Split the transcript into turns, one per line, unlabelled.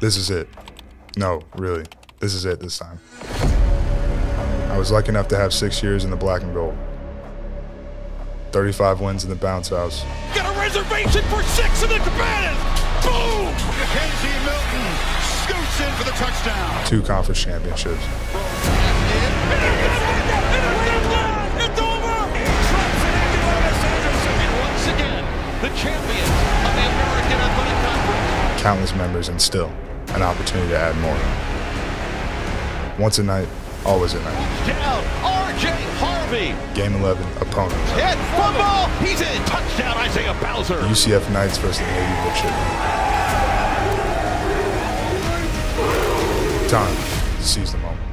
This is it. No, really. This is it this time. I was lucky enough to have six years in the black and gold. 35 wins in the bounce house.
Got a reservation for six in the cabanas. Boom!
McKenzie Milton scoots in for the touchdown.
Two conference championships.
It's over! And once again, the champions of the American Athletic Conference.
Countless members and still an opportunity to add more. Once a Knight, always a Knight.
Down, R.J. Harvey.
Game 11, opponent.
Hit football. He's in. Touchdown, Isaiah Bowser.
UCF Knights versus the Navy Midshipmen. Time to seize the moment.